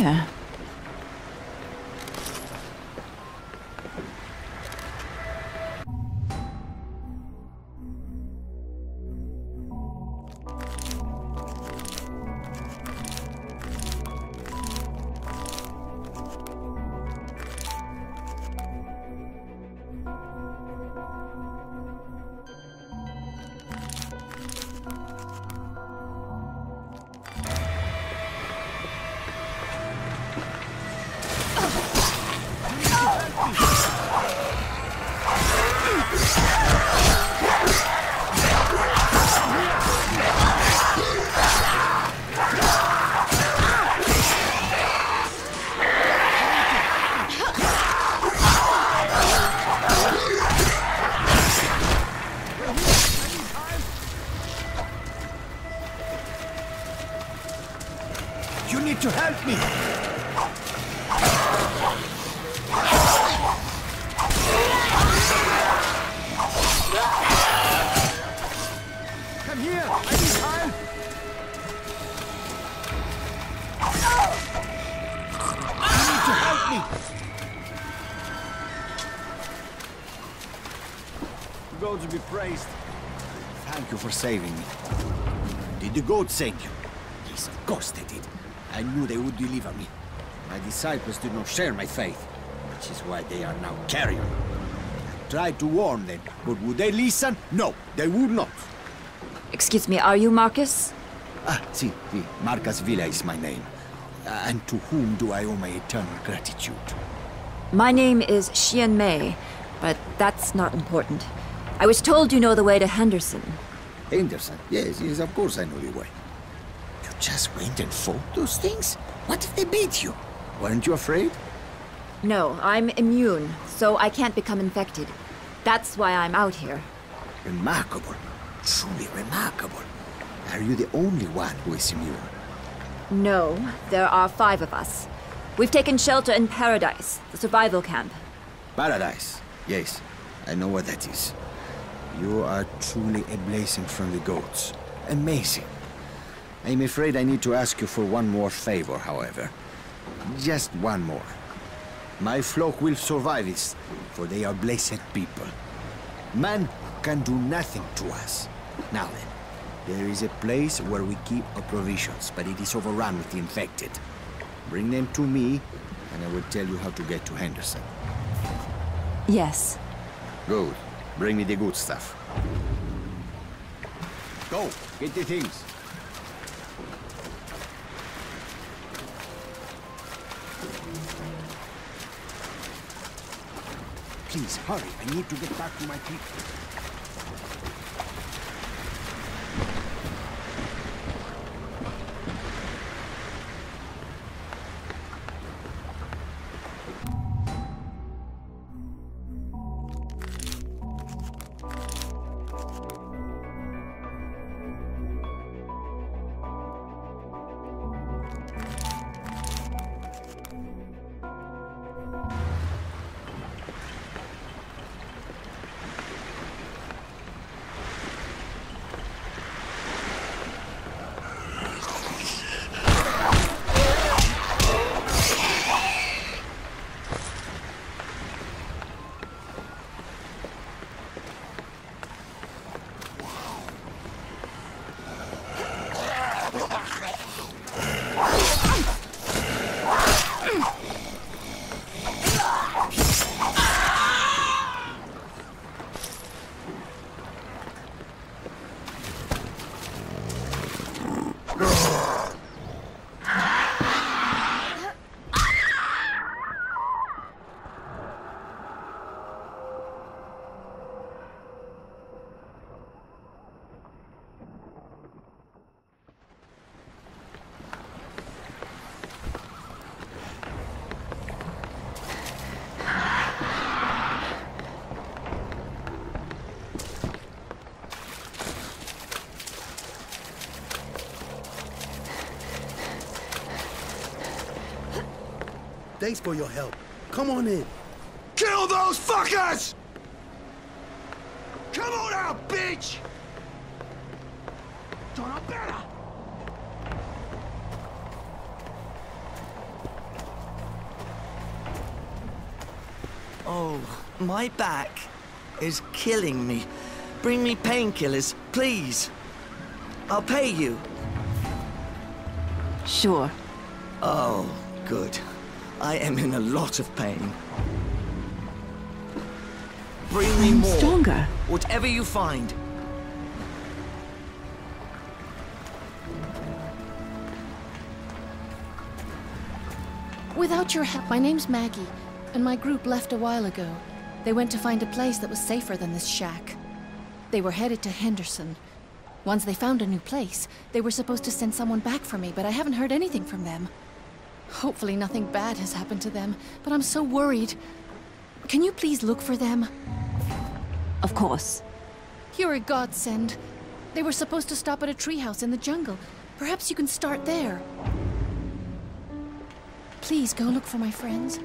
What's to help me. Come here. I need help. You need to help me. Gods be praised. Thank you for saving me. Did the gods send you? He's did. I knew they would deliver me. My disciples did not share my faith, which is why they are now carrion. I tried to warn them, but would they listen? No, they would not. Excuse me, are you Marcus? Ah, si, si, Marcus Villa is my name. Uh, and to whom do I owe my eternal gratitude? My name is Xian Mei, but that's not important. I was told you know the way to Henderson. Henderson? Yes, yes, of course I know the way. Just went and fought those things? What if they beat you? Weren't you afraid? No, I'm immune, so I can't become infected. That's why I'm out here. Remarkable. Truly remarkable. Are you the only one who is immune? No, there are five of us. We've taken shelter in Paradise, the survival camp. Paradise. Yes, I know what that is. You are truly a blessing from the gods. Amazing. I'm afraid I need to ask you for one more favor, however. Just one more. My flock will survive this, for they are blessed people. Man can do nothing to us. Now then, there is a place where we keep our provisions, but it is overrun with the infected. Bring them to me, and I will tell you how to get to Henderson. Yes. Good. Bring me the good stuff. Go, get the things. Please, hurry. I need to get back to my people. Thanks for your help. Come on in. Kill those fuckers! Come on out, bitch! Donna better! Oh, my back is killing me. Bring me painkillers, please. I'll pay you. Sure. Oh, good. I am in a lot of pain. Bring me I'm more. stronger. Whatever you find. Without your help, my name's Maggie, and my group left a while ago. They went to find a place that was safer than this shack. They were headed to Henderson. Once they found a new place, they were supposed to send someone back for me, but I haven't heard anything from them. Hopefully nothing bad has happened to them, but I'm so worried. Can you please look for them? Of course. You're a godsend. They were supposed to stop at a treehouse in the jungle. Perhaps you can start there. Please go look for my friends.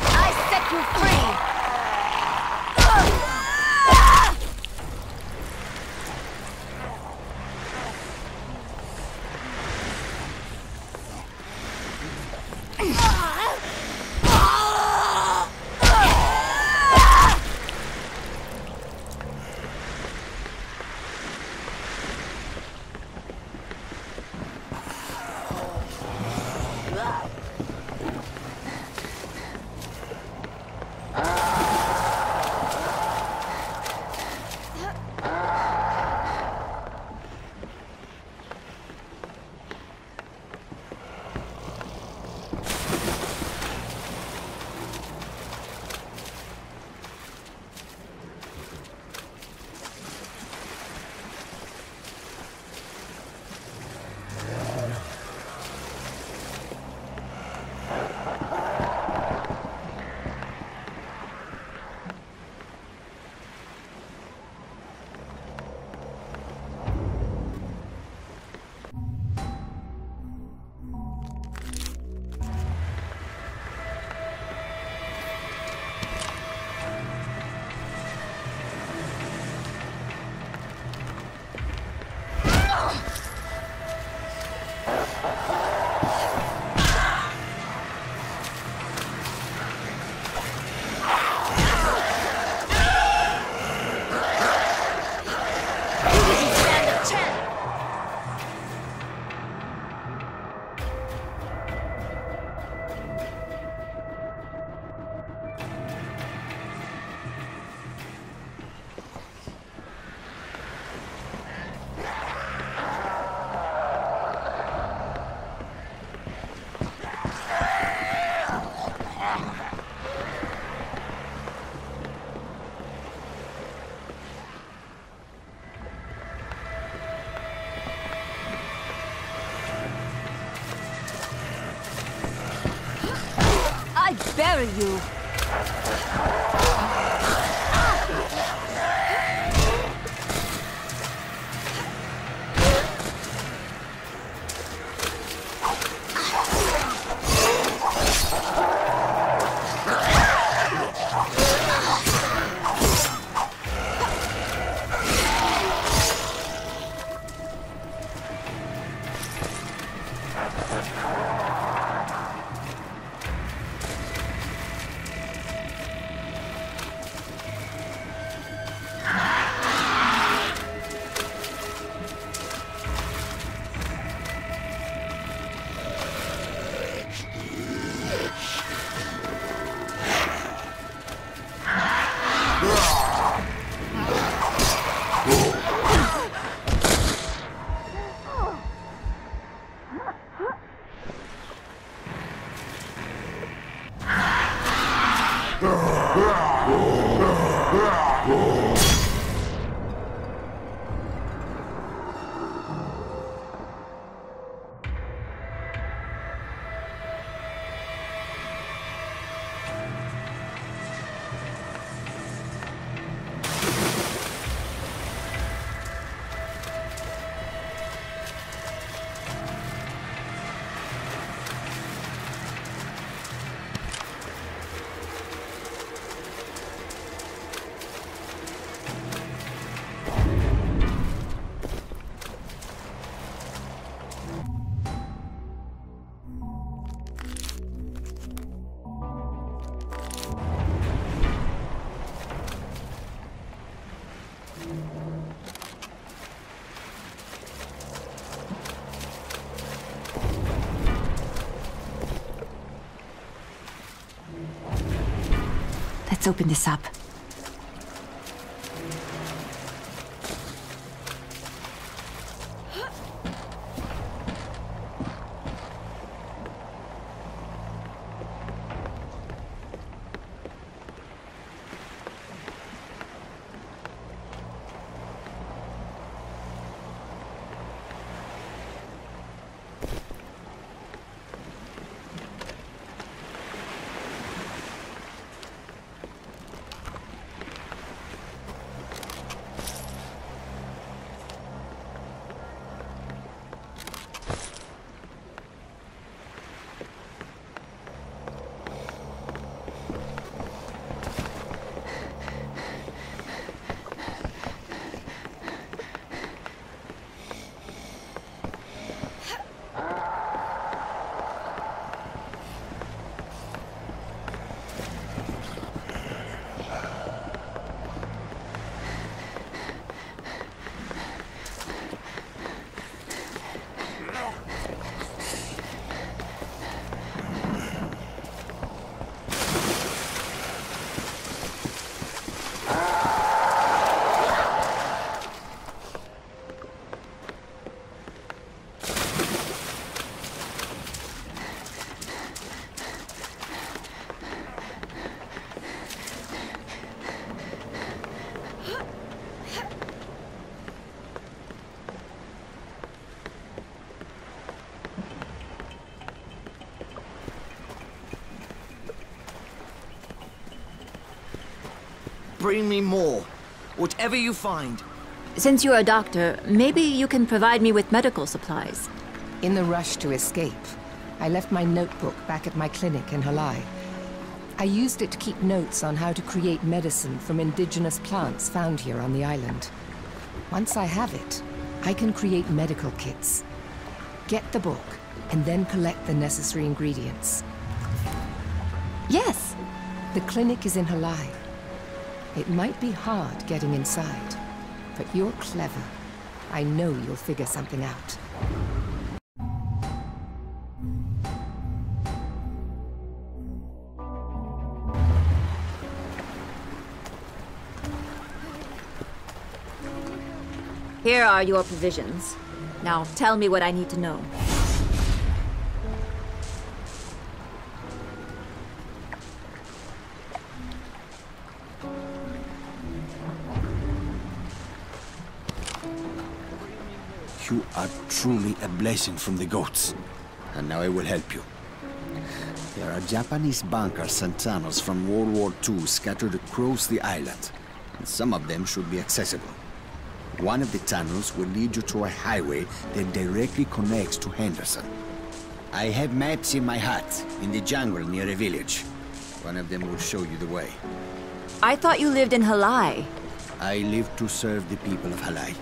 I set you free! Bury you! Let's open this up. Bring me more. Whatever you find. Since you're a doctor, maybe you can provide me with medical supplies. In the rush to escape, I left my notebook back at my clinic in Halai. I used it to keep notes on how to create medicine from indigenous plants found here on the island. Once I have it, I can create medical kits. Get the book, and then collect the necessary ingredients. Yes. The clinic is in Halai. It might be hard getting inside, but you're clever. I know you'll figure something out. Here are your provisions. Now tell me what I need to know. Truly a blessing from the goats. And now I will help you. There are Japanese bunkers and tunnels from World War II scattered across the island. And some of them should be accessible. One of the tunnels will lead you to a highway that directly connects to Henderson. I have maps in my hut, in the jungle near a village. One of them will show you the way. I thought you lived in Halai. I live to serve the people of Halai,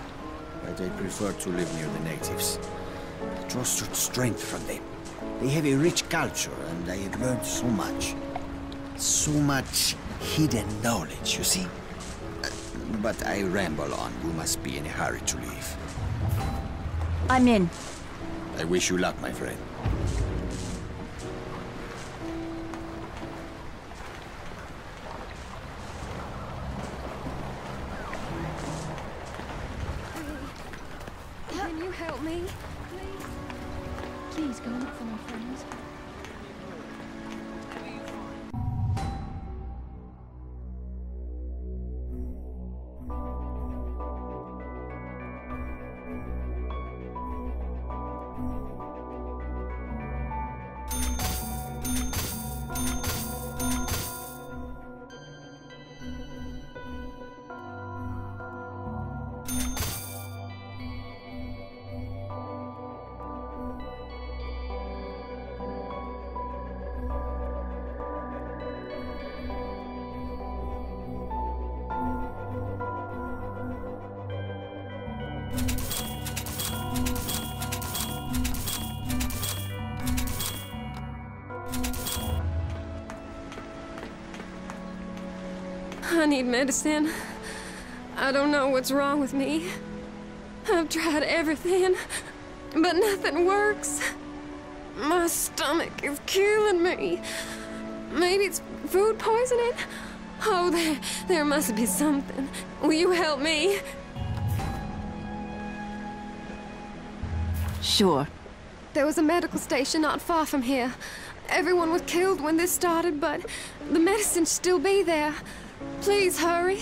but I prefer to live near the natives. I draw such strength from them. They have a rich culture, and I have learned so much. So much hidden knowledge, you see? Uh, But I ramble on. You must be in a hurry to leave. I'm in. I wish you luck, my friend. Can you help me? Please Please go look for my friends. I need medicine. I don't know what's wrong with me. I've tried everything, but nothing works. My stomach is killing me. Maybe it's food poisoning? Oh, there, there must be something. Will you help me? Sure. There was a medical station not far from here. Everyone was killed when this started, but the medicine should still be there. Please hurry.